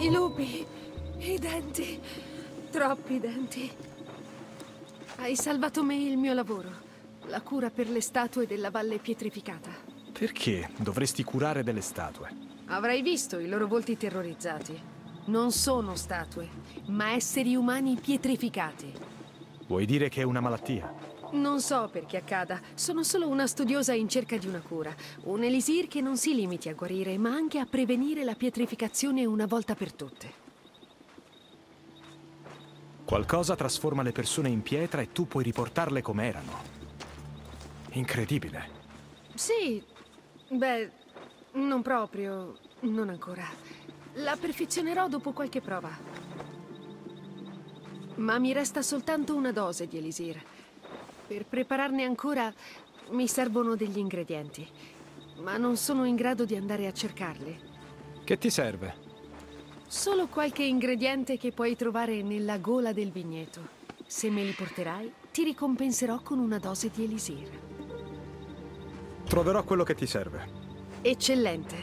I lupi, i denti, troppi denti. Hai salvato me e il mio lavoro. La cura per le statue della valle pietrificata. Perché dovresti curare delle statue? Avrai visto i loro volti terrorizzati. Non sono statue, ma esseri umani pietrificati. Vuoi dire che è una malattia? Non so perché accada, sono solo una studiosa in cerca di una cura. Un elisir che non si limiti a guarire, ma anche a prevenire la pietrificazione una volta per tutte. Qualcosa trasforma le persone in pietra e tu puoi riportarle come erano. Incredibile. Sì, beh, non proprio, non ancora. La perfezionerò dopo qualche prova. Ma mi resta soltanto una dose di elisir. Per prepararne ancora mi servono degli ingredienti, ma non sono in grado di andare a cercarli. Che ti serve? Solo qualche ingrediente che puoi trovare nella gola del vigneto. Se me li porterai, ti ricompenserò con una dose di elisir. Troverò quello che ti serve. Eccellente.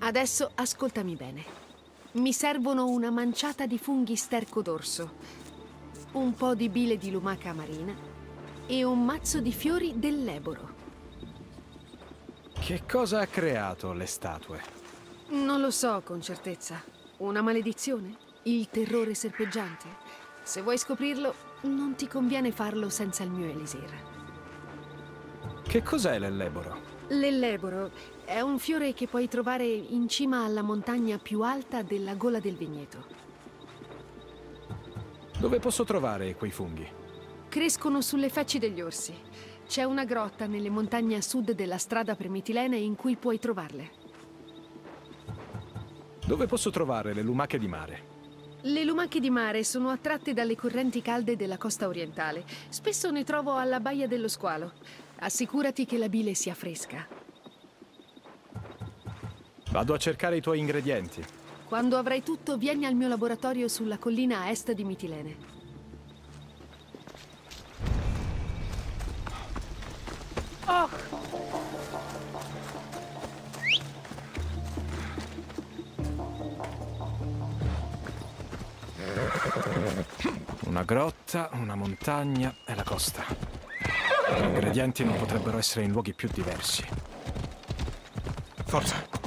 Adesso ascoltami bene. Mi servono una manciata di funghi sterco d'orso, un po' di bile di lumaca marina e un mazzo di fiori dell'eboro. Che cosa ha creato le statue? Non lo so con certezza. Una maledizione? Il terrore serpeggiante? Se vuoi scoprirlo, non ti conviene farlo senza il mio elisir. Che cos'è l'elleboro? L'elleboro è un fiore che puoi trovare in cima alla montagna più alta della gola del vigneto. Dove posso trovare quei funghi? Crescono sulle feci degli orsi. C'è una grotta nelle montagne a sud della strada per Mitilene in cui puoi trovarle. Dove posso trovare le lumache di mare? Le lumache di mare sono attratte dalle correnti calde della costa orientale. Spesso ne trovo alla baia dello squalo. Assicurati che la bile sia fresca. Vado a cercare i tuoi ingredienti. Quando avrai tutto, vieni al mio laboratorio sulla collina a est di Mitilene. Una grotta, una montagna e la costa. Gli ingredienti non potrebbero essere in luoghi più diversi. Forza!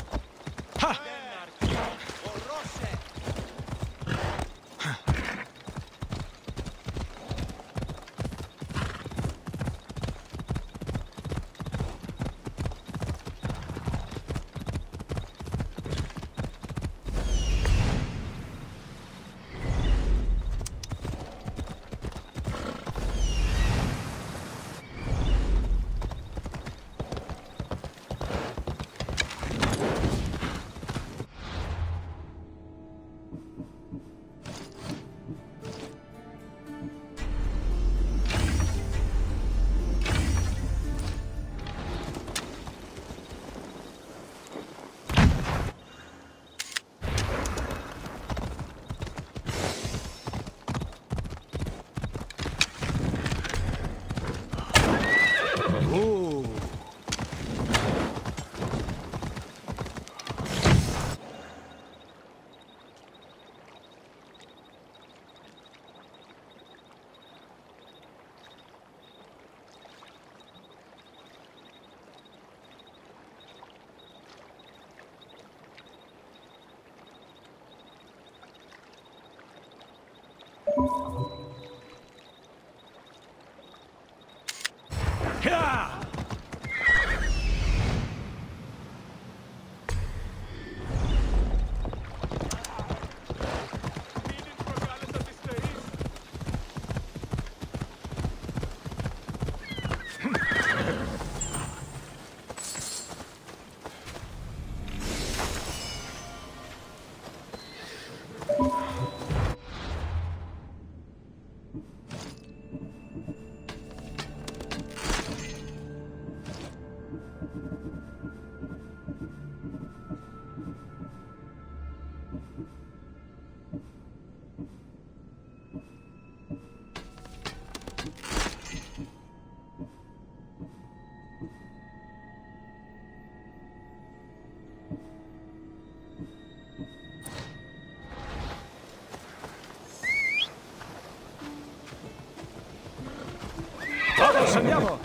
Bravo.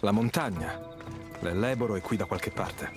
La montagna. L'Eleboro è qui da qualche parte.